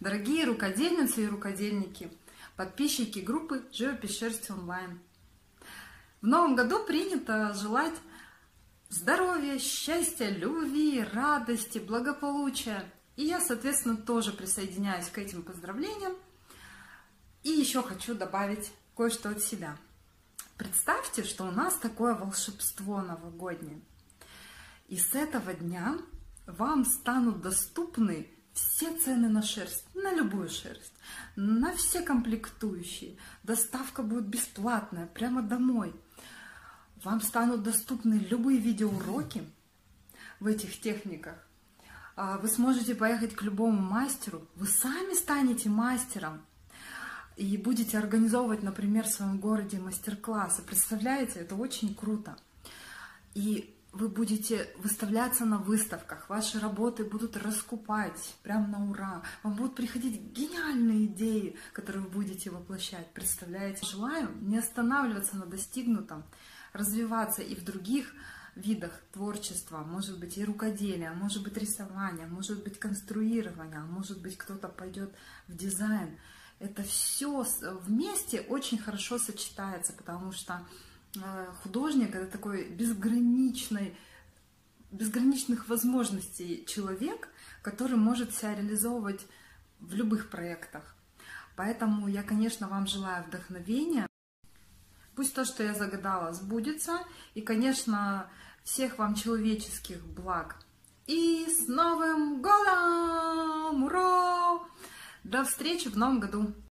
Дорогие рукодельницы и рукодельники, подписчики группы «Живопись шерсти онлайн». В новом году принято желать здоровья, счастья, любви, радости, благополучия. И я, соответственно, тоже присоединяюсь к этим поздравлениям. И еще хочу добавить кое-что от себя. Представьте, что у нас такое волшебство новогоднее. И с этого дня вам станут доступны все цены на шерсть, на любую шерсть, на все комплектующие. Доставка будет бесплатная, прямо домой. Вам станут доступны любые видеоуроки в этих техниках. А, вы сможете поехать к любому мастеру, вы сами станете мастером и будете организовывать, например, в своем городе мастер-классы. Представляете, это очень круто. И вы будете выставляться на выставках, ваши работы будут раскупать прям на ура, вам будут приходить гениальные идеи, которые вы будете воплощать, представляете? Желаю не останавливаться на достигнутом, развиваться и в других видах творчества, может быть и рукоделия, может быть рисование, может быть конструирование, может быть кто-то пойдет в дизайн. Это все вместе очень хорошо сочетается, потому что художник это такой безграничный, безграничных возможностей человек, который может себя реализовывать в любых проектах. Поэтому я, конечно, вам желаю вдохновения. Пусть то, что я загадала, сбудется. И, конечно, всех вам человеческих благ. И с Новым годом! Ура! До встречи в Новом году!